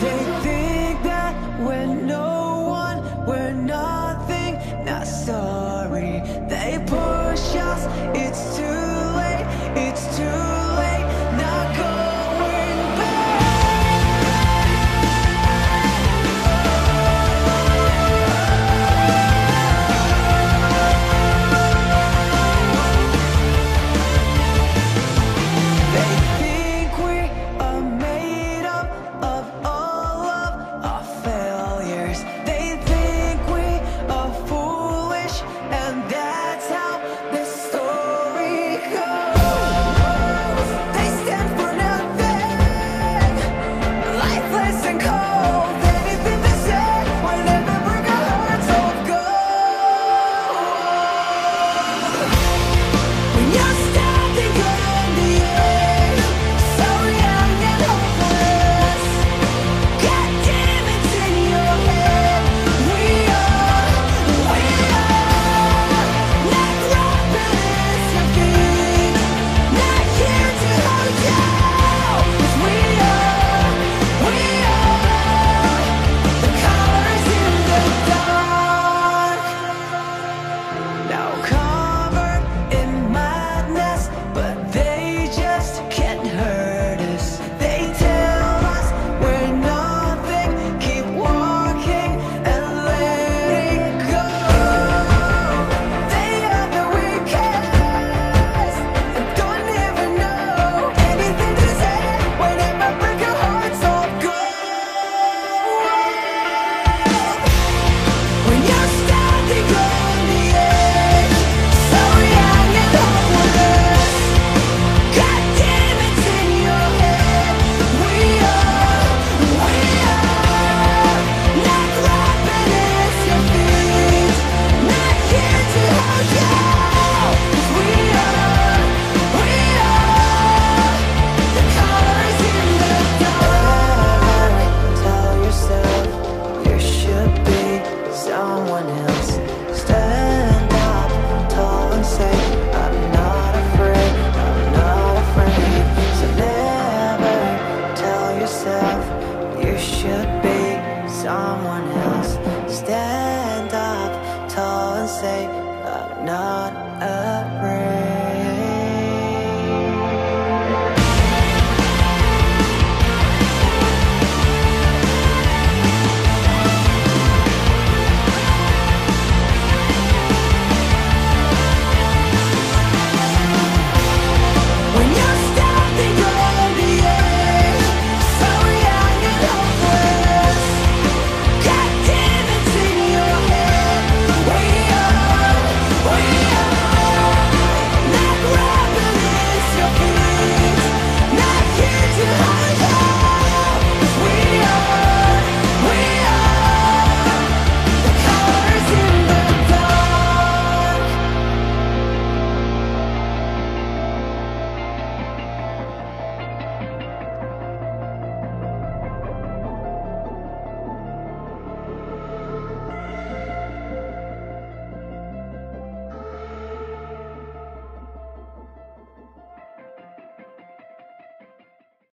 They think that we're no one, we're nothing, not sorry. They push us, it's too late, it's too say, I'm not afraid.